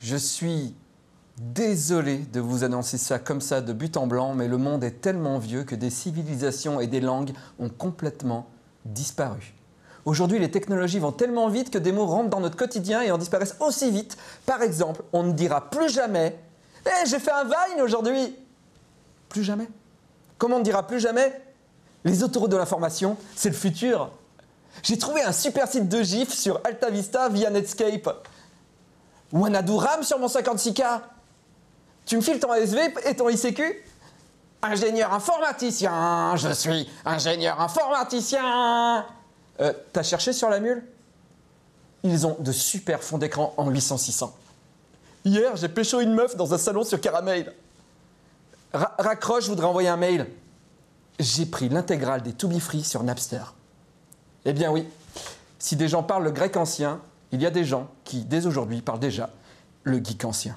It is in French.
Je suis désolé de vous annoncer ça comme ça de but en blanc, mais le monde est tellement vieux que des civilisations et des langues ont complètement disparu. Aujourd'hui, les technologies vont tellement vite que des mots rentrent dans notre quotidien et en disparaissent aussi vite. Par exemple, on ne dira plus jamais Hé, j'ai fait un Vine aujourd'hui Plus jamais. Comment on ne dira plus jamais Les autoroutes de l'information, c'est le futur. J'ai trouvé un super site de GIF sur AltaVista via Netscape. Ou un Aduram sur mon 56K. Tu me files ton ASV et ton ICQ Ingénieur informaticien, je suis ingénieur informaticien. Euh, T'as cherché sur la mule? Ils ont de super fonds d'écran en 800-600. Hier, j'ai pécho une meuf dans un salon sur Caramel. Ra- raccroche, je voudrais envoyer un mail. J'ai pris l'intégrale des To Free sur Napster. Eh bien oui, si des gens parlent le grec ancien, il y a des gens qui, dès aujourd'hui, parlent déjà le geek ancien.